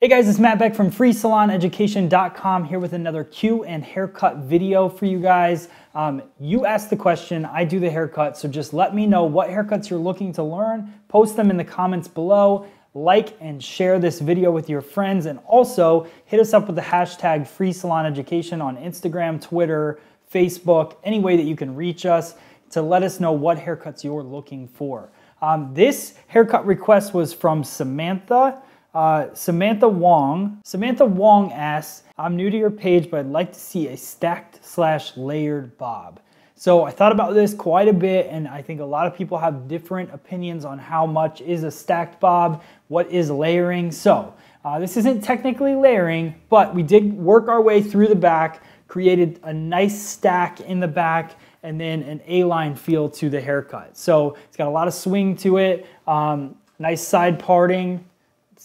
Hey guys, it's Matt Beck from FreeSalonEducation.com here with another Q and haircut video for you guys. Um, you asked the question, I do the haircut, so just let me know what haircuts you're looking to learn. Post them in the comments below. Like and share this video with your friends, and also hit us up with the hashtag FreeSalonEducation on Instagram, Twitter, Facebook, any way that you can reach us to let us know what haircuts you're looking for. Um, this haircut request was from Samantha. Uh, Samantha Wong. Samantha Wong asks, I'm new to your page, but I'd like to see a stacked slash layered bob. So I thought about this quite a bit, and I think a lot of people have different opinions on how much is a stacked bob, what is layering. So uh, this isn't technically layering, but we did work our way through the back, created a nice stack in the back, and then an A-line feel to the haircut. So it's got a lot of swing to it, um, nice side parting,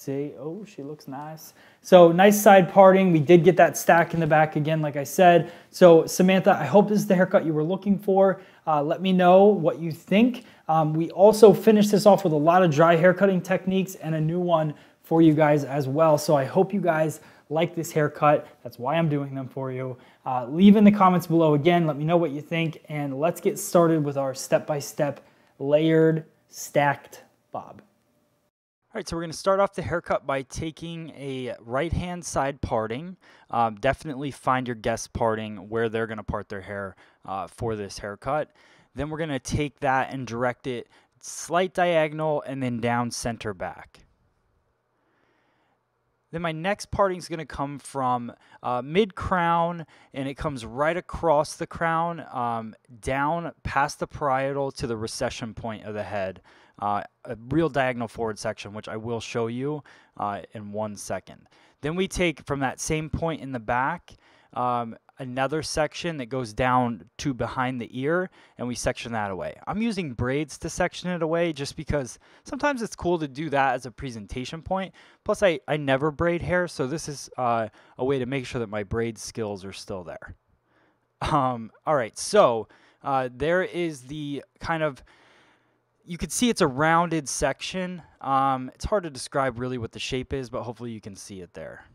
see, oh, she looks nice. So nice side parting. We did get that stack in the back again, like I said. So Samantha, I hope this is the haircut you were looking for. Uh, let me know what you think. Um, we also finished this off with a lot of dry haircutting techniques and a new one for you guys as well. So I hope you guys like this haircut. That's why I'm doing them for you. Uh, leave in the comments below again. Let me know what you think. And let's get started with our step-by-step -step layered stacked bob. All right, so we're going to start off the haircut by taking a right-hand side parting. Um, definitely find your guest parting where they're going to part their hair uh, for this haircut. Then we're going to take that and direct it slight diagonal and then down center back. Then my next parting is going to come from uh, mid crown and it comes right across the crown um, down past the parietal to the recession point of the head uh, a real diagonal forward section, which I will show you uh, in one second. Then we take from that same point in the back um, another section that goes down to behind the ear and we section that away. I'm using braids to section it away just because sometimes it's cool to do that as a presentation point. Plus I, I never braid hair so this is uh, a way to make sure that my braid skills are still there. Um, all right, so uh, there is the kind of you can see it's a rounded section. Um, it's hard to describe really what the shape is, but hopefully you can see it there.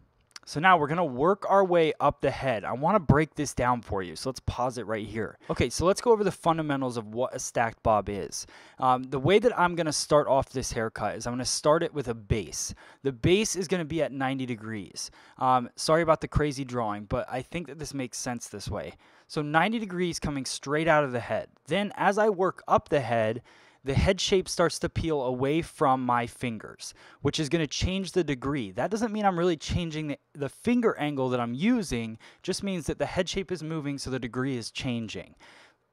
So now we're going to work our way up the head. I want to break this down for you, so let's pause it right here. Okay, so let's go over the fundamentals of what a stacked bob is. Um, the way that I'm going to start off this haircut is I'm going to start it with a base. The base is going to be at 90 degrees. Um, sorry about the crazy drawing, but I think that this makes sense this way. So 90 degrees coming straight out of the head. Then as I work up the head, the head shape starts to peel away from my fingers, which is going to change the degree. That doesn't mean I'm really changing the, the finger angle that I'm using, just means that the head shape is moving so the degree is changing.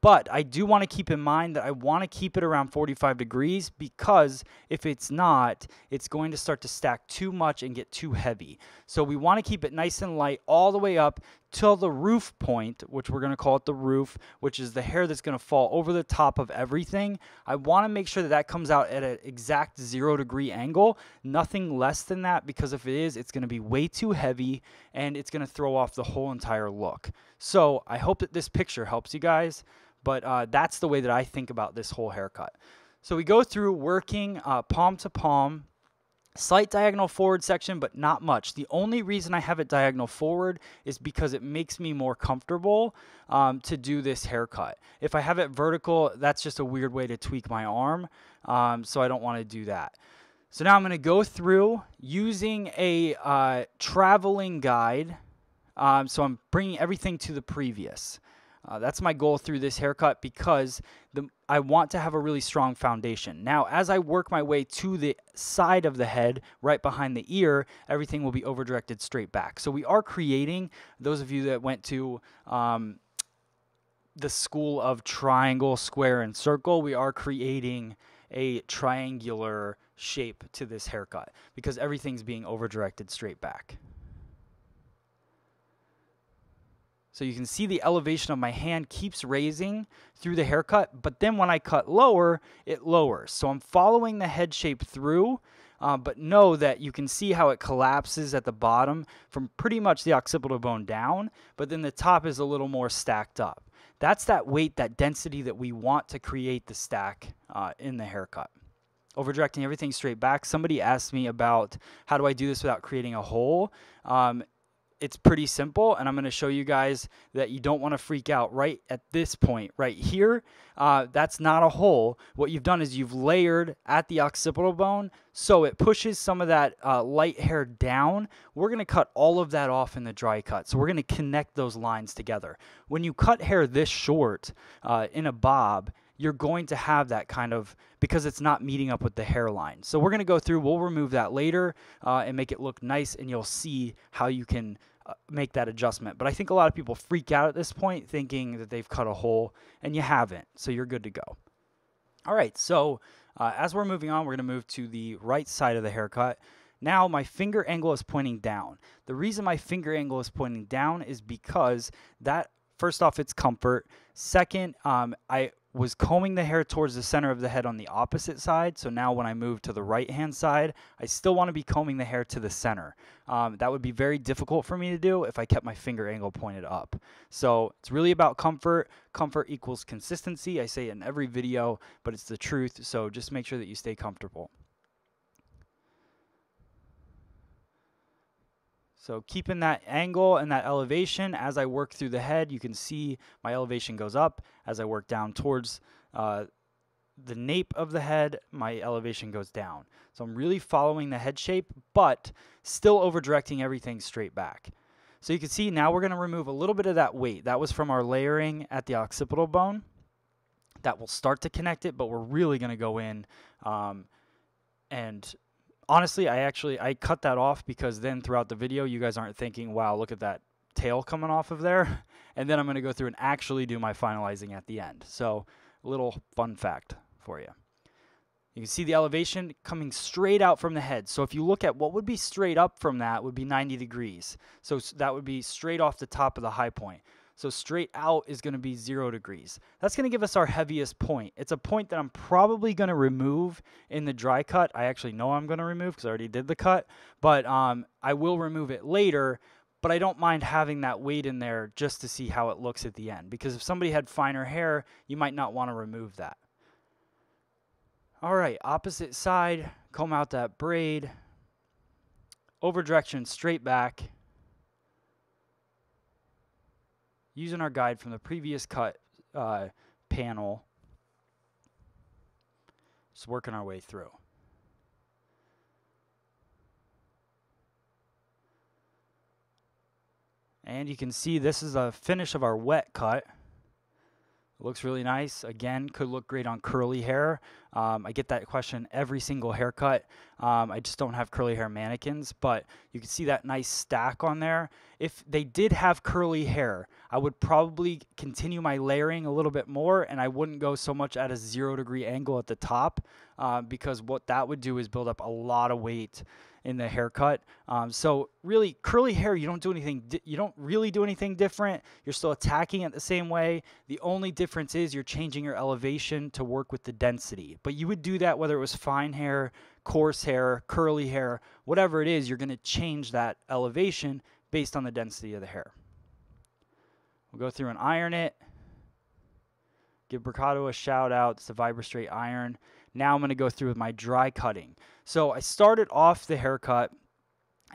But I do want to keep in mind that I want to keep it around 45 degrees because if it's not, it's going to start to stack too much and get too heavy. So we want to keep it nice and light all the way up till the roof point, which we're going to call it the roof, which is the hair that's going to fall over the top of everything. I want to make sure that that comes out at an exact zero degree angle, nothing less than that, because if it is, it's going to be way too heavy and it's going to throw off the whole entire look. So I hope that this picture helps you guys. But uh, that's the way that I think about this whole haircut. So we go through working uh, palm to palm, slight diagonal forward section, but not much. The only reason I have it diagonal forward is because it makes me more comfortable um, to do this haircut. If I have it vertical, that's just a weird way to tweak my arm, um, so I don't want to do that. So now I'm going to go through using a uh, traveling guide. Um, so I'm bringing everything to the previous. Uh, that's my goal through this haircut because the, I want to have a really strong foundation. Now, as I work my way to the side of the head, right behind the ear, everything will be over directed straight back. So we are creating, those of you that went to um, the school of triangle, square, and circle, we are creating a triangular shape to this haircut because everything's being over directed straight back. So you can see the elevation of my hand keeps raising through the haircut, but then when I cut lower, it lowers. So I'm following the head shape through, uh, but know that you can see how it collapses at the bottom from pretty much the occipital bone down, but then the top is a little more stacked up. That's that weight, that density that we want to create the stack uh, in the haircut. over directing everything straight back. Somebody asked me about how do I do this without creating a hole. Um, it's pretty simple and I'm going to show you guys that you don't want to freak out right at this point right here. Uh, that's not a hole. What you've done is you've layered at the occipital bone so it pushes some of that uh, light hair down. We're going to cut all of that off in the dry cut so we're going to connect those lines together. When you cut hair this short uh, in a bob you're going to have that kind of because it's not meeting up with the hairline. So we're going to go through, we'll remove that later uh, and make it look nice, and you'll see how you can uh, make that adjustment. But I think a lot of people freak out at this point thinking that they've cut a hole, and you haven't. So you're good to go. All right, so uh, as we're moving on, we're going to move to the right side of the haircut. Now my finger angle is pointing down. The reason my finger angle is pointing down is because that, first off, it's comfort. Second, um, I was combing the hair towards the center of the head on the opposite side. So now when I move to the right hand side, I still want to be combing the hair to the center. Um, that would be very difficult for me to do if I kept my finger angle pointed up. So it's really about comfort. Comfort equals consistency. I say it in every video, but it's the truth. So just make sure that you stay comfortable. So keeping that angle and that elevation as I work through the head, you can see my elevation goes up. As I work down towards uh, the nape of the head, my elevation goes down. So I'm really following the head shape, but still over directing everything straight back. So you can see now we're going to remove a little bit of that weight. That was from our layering at the occipital bone. That will start to connect it, but we're really going to go in um, and honestly, I actually I cut that off because then throughout the video, you guys aren't thinking, "Wow, look at that tail coming off of there." And then I'm going to go through and actually do my finalizing at the end. So, a little fun fact for you. You can see the elevation coming straight out from the head. So if you look at what would be straight up from that would be 90 degrees. So that would be straight off the top of the high point. So straight out is going to be zero degrees. That's going to give us our heaviest point. It's a point that I'm probably going to remove in the dry cut. I actually know I'm going to remove because I already did the cut, but um, I will remove it later. But I don't mind having that weight in there just to see how it looks at the end. Because if somebody had finer hair, you might not want to remove that. All right, opposite side, comb out that braid. Over direction, straight back. Using our guide from the previous cut uh, panel, just working our way through. And you can see this is a finish of our wet cut. Looks really nice. Again, could look great on curly hair. Um, I get that question every single haircut. Um, I just don't have curly hair mannequins, but you can see that nice stack on there. If they did have curly hair, I would probably continue my layering a little bit more and I wouldn't go so much at a zero degree angle at the top uh, because what that would do is build up a lot of weight in the haircut. Um, so really, curly hair, you don't do anything. you don't really do anything different. You're still attacking it the same way. The only difference is you're changing your elevation to work with the density. But you would do that whether it was fine hair, coarse hair, curly hair, whatever it is. You're going to change that elevation based on the density of the hair. We'll go through and iron it. Give Bricado a shout out. It's the Vibra-Straight iron. Now I'm going to go through with my dry cutting. So I started off the haircut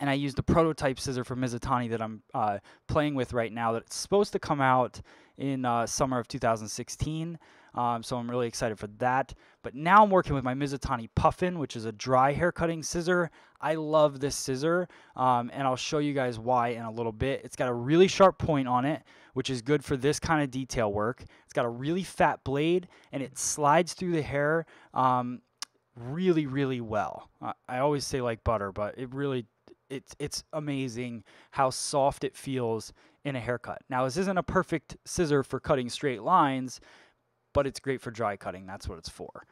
and I used the prototype scissor from Mizutani that I'm uh, playing with right now that's supposed to come out in uh, summer of 2016. Um, so I'm really excited for that. But now I'm working with my Mizutani Puffin, which is a dry hair cutting scissor. I love this scissor, um, and I'll show you guys why in a little bit. It's got a really sharp point on it, which is good for this kind of detail work. It's got a really fat blade, and it slides through the hair um, really, really well. I always say like butter, but it really it's it's amazing how soft it feels in a haircut. Now, this isn't a perfect scissor for cutting straight lines, but it's great for dry cutting. That's what it's for.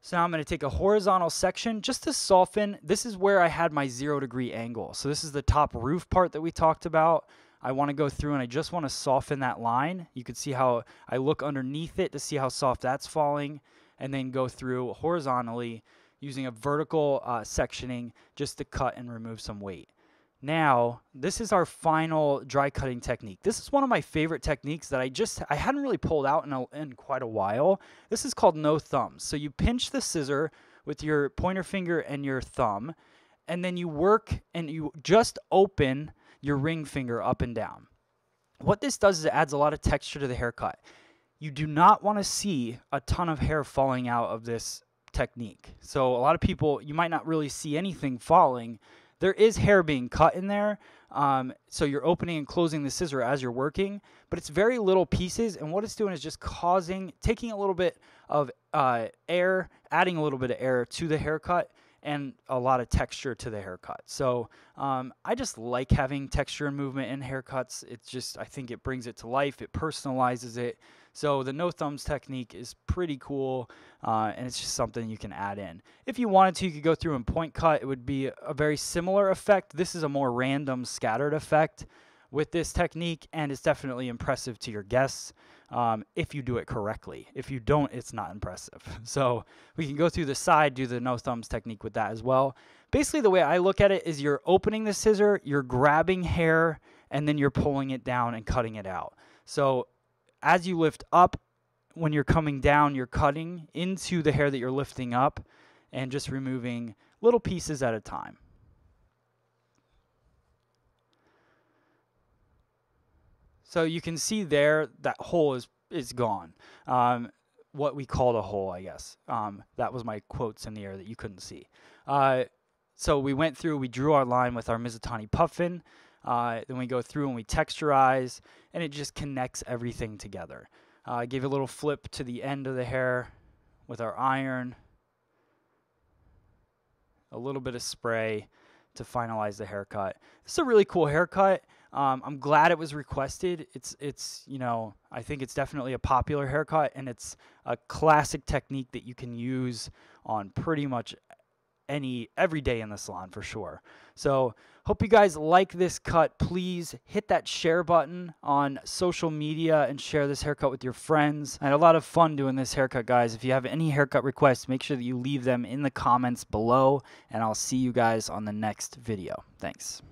So now I'm going to take a horizontal section just to soften. This is where I had my zero degree angle. So this is the top roof part that we talked about. I want to go through and I just want to soften that line. You can see how I look underneath it to see how soft that's falling and then go through horizontally using a vertical uh, sectioning just to cut and remove some weight. Now, this is our final dry cutting technique. This is one of my favorite techniques that I just I hadn't really pulled out in, a, in quite a while. This is called no thumbs. So you pinch the scissor with your pointer finger and your thumb, and then you work and you just open your ring finger up and down. What this does is it adds a lot of texture to the haircut. You do not want to see a ton of hair falling out of this technique. So a lot of people, you might not really see anything falling. There is hair being cut in there. Um, so you're opening and closing the scissor as you're working, but it's very little pieces. And what it's doing is just causing, taking a little bit of uh, air, adding a little bit of air to the haircut and a lot of texture to the haircut. So um, I just like having texture and movement in haircuts. It's just, I think it brings it to life, it personalizes it. So the no thumbs technique is pretty cool, uh, and it's just something you can add in. If you wanted to, you could go through and point cut. It would be a very similar effect. This is a more random scattered effect with this technique, and it's definitely impressive to your guests um, if you do it correctly. If you don't, it's not impressive. So we can go through the side, do the no thumbs technique with that as well. Basically, the way I look at it is you're opening the scissor, you're grabbing hair, and then you're pulling it down and cutting it out. So as you lift up, when you're coming down, you're cutting into the hair that you're lifting up and just removing little pieces at a time. So you can see there that hole is is gone. Um, what we called a hole, I guess. Um, that was my quotes in the air that you couldn't see. Uh, so we went through, we drew our line with our Mizutani puffin. Uh, then we go through and we texturize, and it just connects everything together. Uh, gave a little flip to the end of the hair with our iron. A little bit of spray to finalize the haircut. It's a really cool haircut. Um, I'm glad it was requested. It's it's you know I think it's definitely a popular haircut and it's a classic technique that you can use on pretty much any every day in the salon for sure. So hope you guys like this cut. Please hit that share button on social media and share this haircut with your friends. I had a lot of fun doing this haircut, guys. If you have any haircut requests, make sure that you leave them in the comments below, and I'll see you guys on the next video. Thanks.